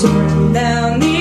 Turn down the